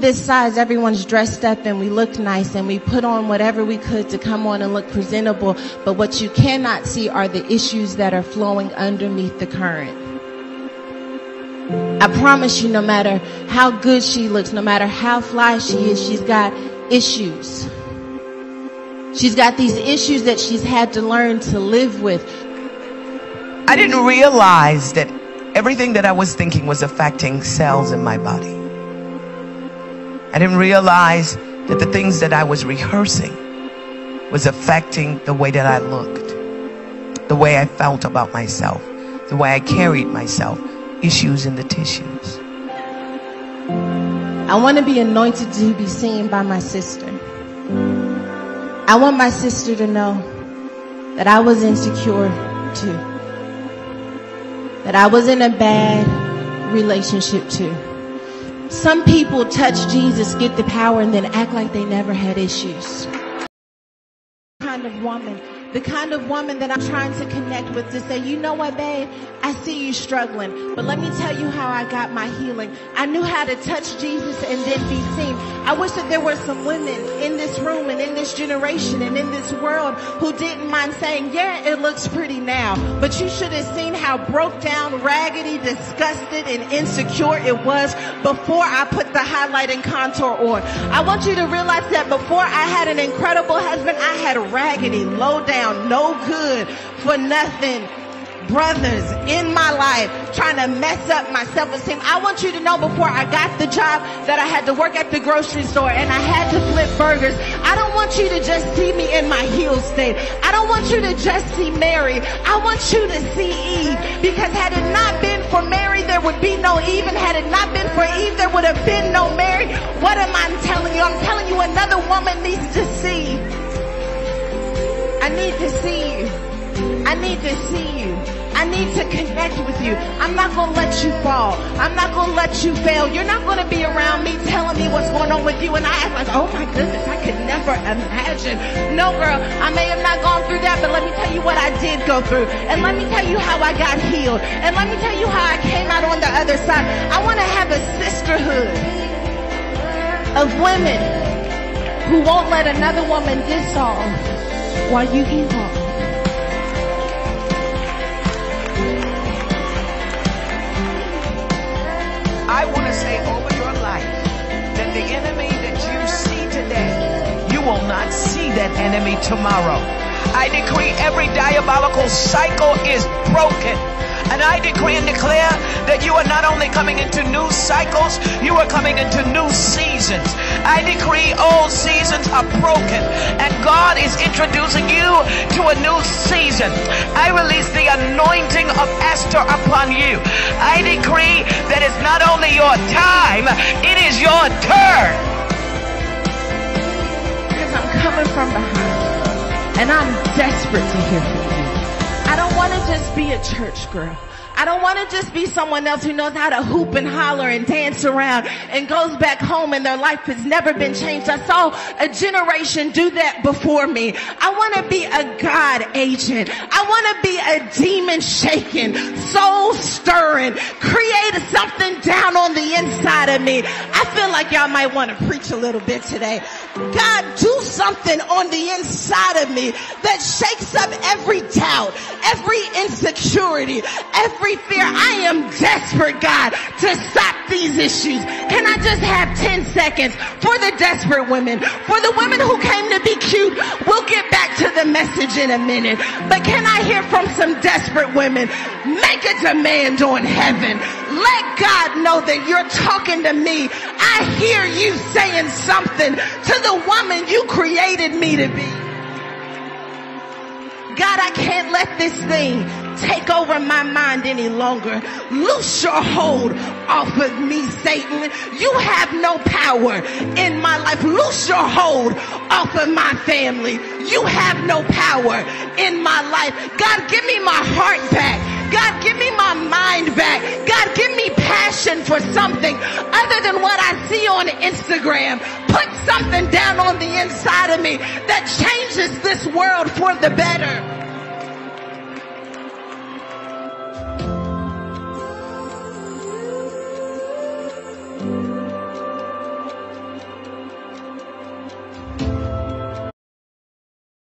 this size, everyone's dressed up and we look nice and we put on whatever we could to come on and look presentable. But what you cannot see are the issues that are flowing underneath the current. I promise you, no matter how good she looks, no matter how fly she is, she's got issues. She's got these issues that she's had to learn to live with. I didn't realize that everything that I was thinking was affecting cells in my body. I didn't realize that the things that I was rehearsing was affecting the way that I looked, the way I felt about myself, the way I carried myself, issues in the tissues. I want to be anointed to be seen by my sister. I want my sister to know that I was insecure too. That I was in a bad relationship too. Some people touch Jesus, get the power, and then act like they never had issues. Kind of woman the kind of woman that I'm trying to connect with to say, you know what, babe? I see you struggling, but let me tell you how I got my healing. I knew how to touch Jesus and then be seen. I wish that there were some women in this room and in this generation and in this world who didn't mind saying, yeah, it looks pretty now, but you should have seen how broke down, raggedy, disgusted, and insecure it was before I put the highlight and contour on. I want you to realize that before I had an incredible husband, I had a raggedy, low down, no good for nothing brothers in my life trying to mess up my self-esteem. I want you to know before I got the job that I had to work at the grocery store and I had to flip burgers. I don't want you to just see me in my heel state. I don't want you to just see Mary. I want you to see Eve because had it not been for Mary, there would be no Eve and had it not been for Eve, there would have been no Mary. What am I telling you? I'm telling you another woman needs to see need to see you. I need to see you. I need to connect with you. I'm not going to let you fall. I'm not going to let you fail. You're not going to be around me telling me what's going on with you and I act like, oh my goodness, I could never imagine. No girl, I may have not gone through that, but let me tell you what I did go through. And let me tell you how I got healed. And let me tell you how I came out on the other side. I want to have a sisterhood of women who won't let another woman dissolve while you can walk. I want to say over your life that the enemy that you see today, you will not see that enemy tomorrow. I decree every diabolical cycle is broken. And I decree and declare that you are not only coming into new cycles, you are coming into new seasons. I decree old seasons are broken and God is introducing you to a new season. I release the anointing of Esther upon you. I decree that it's not only your time, it is your turn. Because I'm coming from behind and I'm desperate to hear from you. Just be a church girl. I don't want to just be someone else who knows how to hoop and holler and dance around and goes back home and their life has never been changed. I saw a generation do that before me. I want to be a God agent. I want to be a demon shaking, soul stirring, create something down on the inside of me. I feel like y'all might want to preach a little bit today. God, do something on the inside of me that shakes up every doubt, every insecurity, every fear. I am desperate, God, to stop these issues. Can I just have 10 seconds for the desperate women, for the women who came to be cute? We'll get back to the message in a minute. But can I hear from some desperate women? Make a demand on heaven. Let God know that you're talking to me. I hear you saying something to the woman you created me to be. God, I can't let this thing take over my mind any longer. Loose your hold off of me, Satan. You have no power in my life. Loose your hold off of my family. You have no power in my life. God, give me my heart back. God, for something other than what I see on Instagram. Put something down on the inside of me that changes this world for the better.